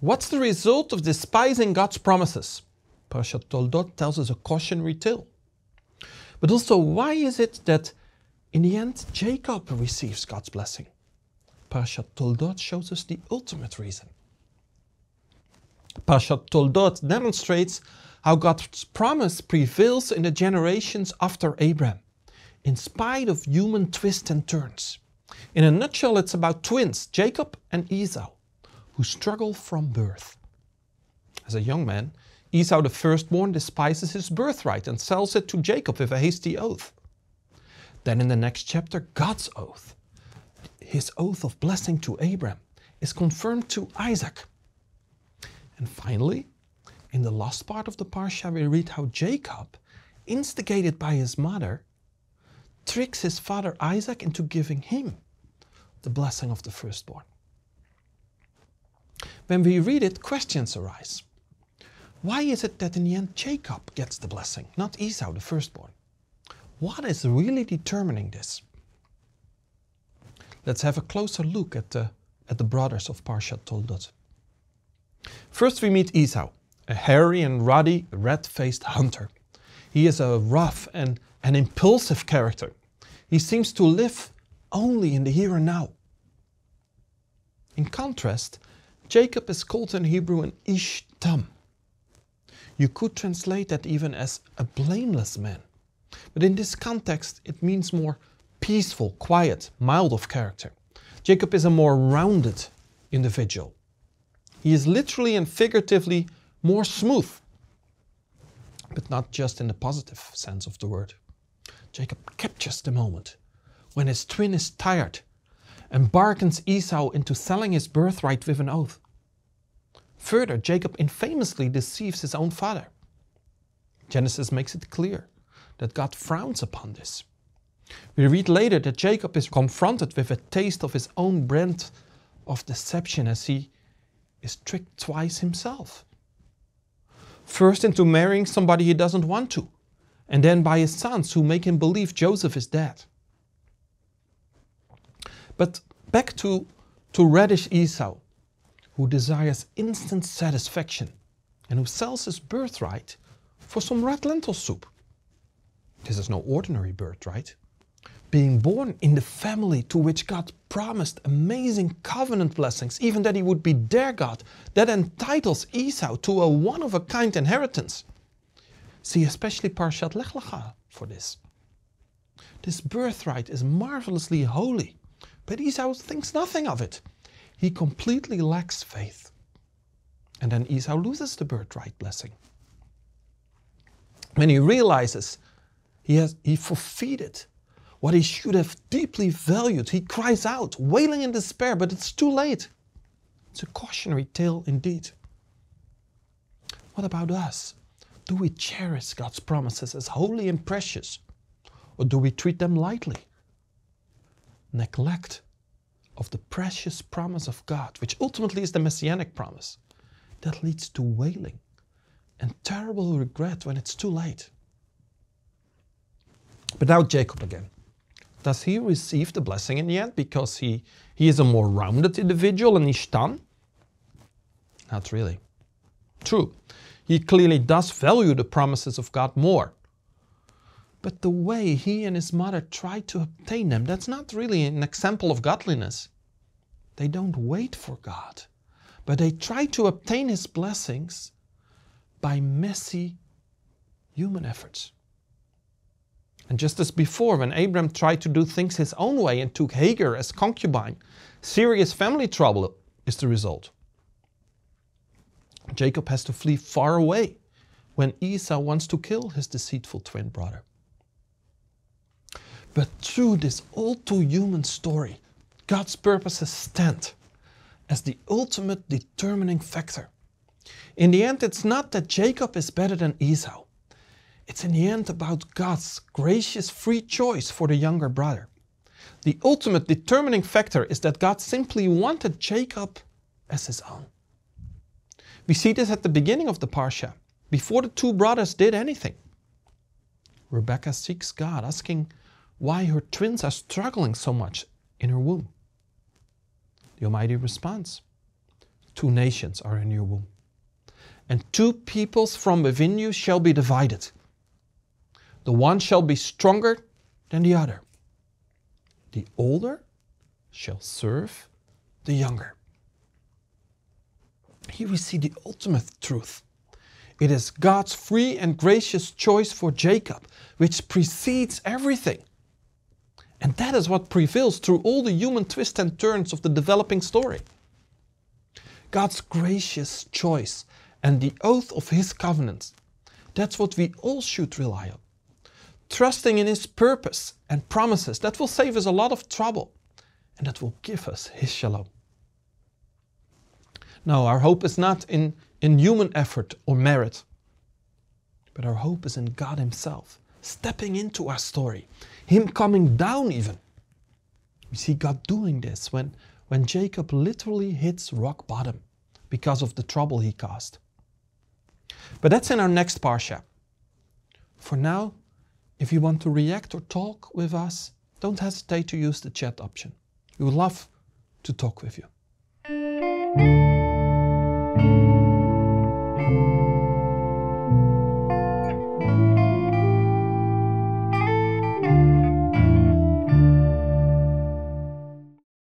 What's the result of despising God's promises? Parashat Toldot tells us a cautionary tale. But also, why is it that in the end Jacob receives God's blessing? Parashat Toldot shows us the ultimate reason. Parashat Toldot demonstrates how God's promise prevails in the generations after Abraham, in spite of human twists and turns. In a nutshell, it's about twins, Jacob and Esau, who struggle from birth. As a young man, Esau the firstborn despises his birthright and sells it to Jacob with a hasty oath. Then in the next chapter, God's oath, his oath of blessing to Abraham, is confirmed to Isaac. And finally, in the last part of the Parsha, we read how Jacob, instigated by his mother, tricks his father Isaac into giving him the blessing of the firstborn. When we read it, questions arise. Why is it that in the end Jacob gets the blessing, not Esau, the firstborn? What is really determining this? Let's have a closer look at the, at the brothers of Parshat Toldot. First, we meet Esau, a hairy and ruddy, red faced hunter. He is a rough and an impulsive character. He seems to live only in the here and now. In contrast, Jacob is called in Hebrew an Ish Tam. You could translate that even as a blameless man. But in this context, it means more peaceful, quiet, mild of character. Jacob is a more rounded individual. He is literally and figuratively more smooth, but not just in the positive sense of the word. Jacob captures the moment when his twin is tired and bargains Esau into selling his birthright with an oath. Further, Jacob infamously deceives his own father. Genesis makes it clear that God frowns upon this. We read later that Jacob is confronted with a taste of his own brand of deception as he is tricked twice himself. First, into marrying somebody he doesn't want to, and then by his sons who make him believe Joseph is dead. But back to, to radish Esau, who desires instant satisfaction and who sells his birthright for some red lentil soup. This is no ordinary birthright being born in the family to which God promised amazing covenant blessings, even that he would be their God, that entitles Esau to a one of a kind inheritance. See, especially Parshat Lech Lecha for this. This birthright is marvelously holy, but Esau thinks nothing of it. He completely lacks faith. And then Esau loses the birthright blessing. When he realizes he has he forfeited what he should have deeply valued. He cries out, wailing in despair, but it's too late. It's a cautionary tale indeed. What about us? Do we cherish God's promises as holy and precious, or do we treat them lightly? Neglect of the precious promise of God, which ultimately is the messianic promise, that leads to wailing and terrible regret when it's too late. But now Jacob again does he receive the blessing in the end because he, he is a more rounded individual and Ish Tam? Not really. True, he clearly does value the promises of God more. But the way he and his mother try to obtain them, that's not really an example of godliness. They don't wait for God, but they try to obtain his blessings by messy human efforts. And just as before, when Abram tried to do things his own way and took Hagar as concubine, serious family trouble is the result. Jacob has to flee far away when Esau wants to kill his deceitful twin brother. But through this all too human story, God's purposes stand as the ultimate determining factor. In the end, it's not that Jacob is better than Esau. It's in the end about God's gracious free choice for the younger brother. The ultimate determining factor is that God simply wanted Jacob as his own. We see this at the beginning of the Parsha, before the two brothers did anything. Rebecca seeks God, asking why her twins are struggling so much in her womb. The Almighty responds two nations are in your womb. And two peoples from within you shall be divided. The one shall be stronger than the other. The older shall serve the younger. Here we see the ultimate truth. It is God's free and gracious choice for Jacob, which precedes everything. And that is what prevails through all the human twists and turns of the developing story. God's gracious choice and the oath of His covenant. That's what we all should rely on. Trusting in His purpose and promises that will save us a lot of trouble and that will give us His shalom. No, our hope is not in, in human effort or merit, but our hope is in God Himself, stepping into our story, Him coming down even. We see God doing this when, when Jacob literally hits rock bottom because of the trouble he caused. But that's in our next Parsha. For now, if you want to react or talk with us, don't hesitate to use the chat option. We would love to talk with you.